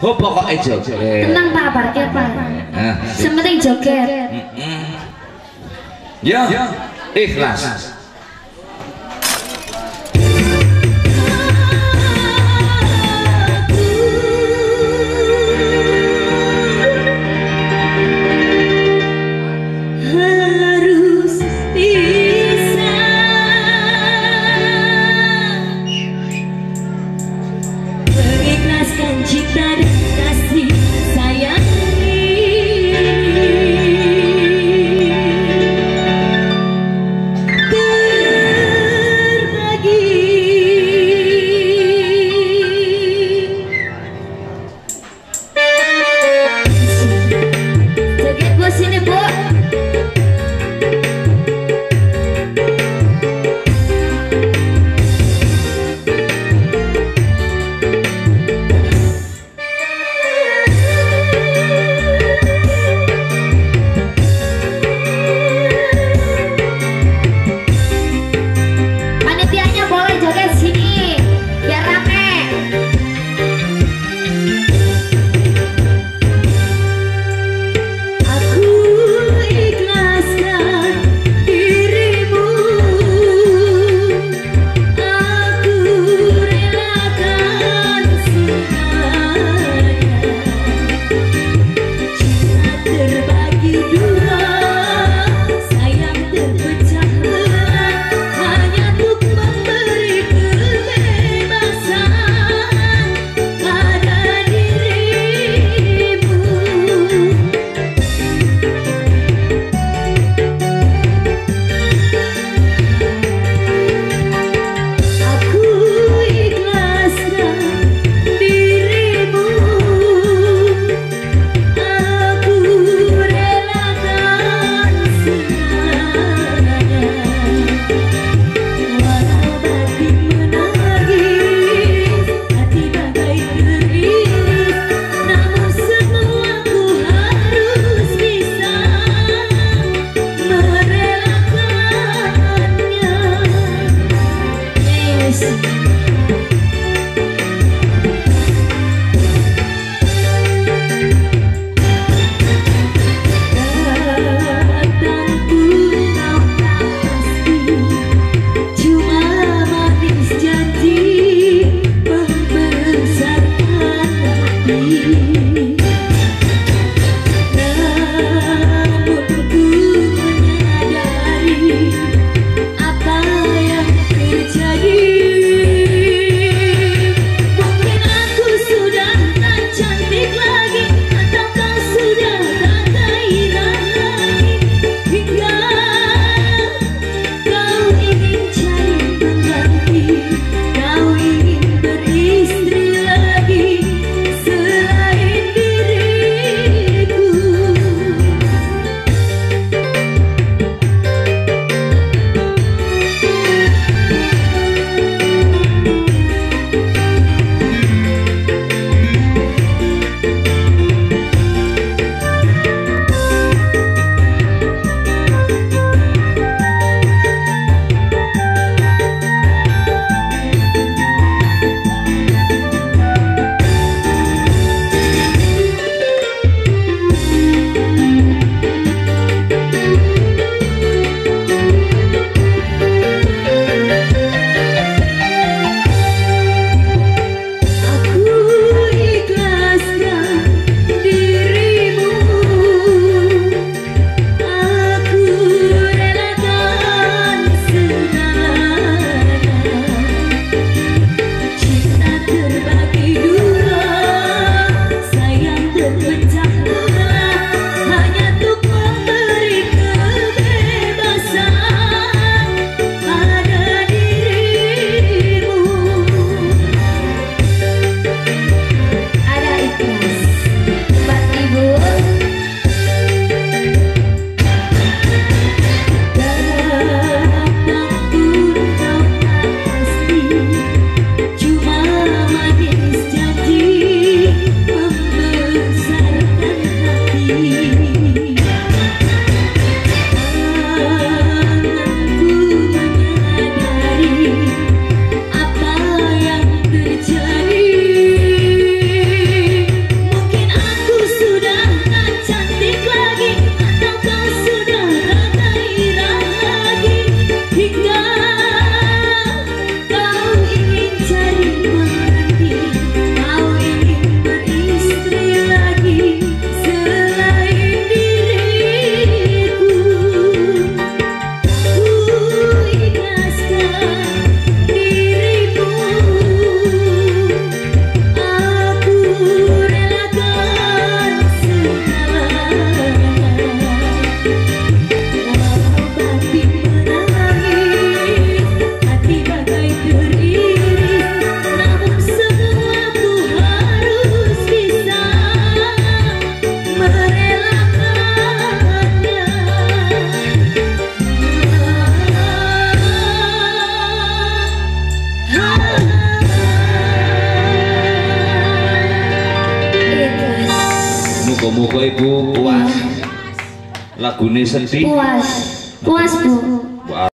Oh pokoknya joget. Tenang Pak, parkir Pak. Nah, Sementing joget. Ya, ikhlas. Muga-muga ibu puas. Lagune sedih. Puas. Puas, Bu.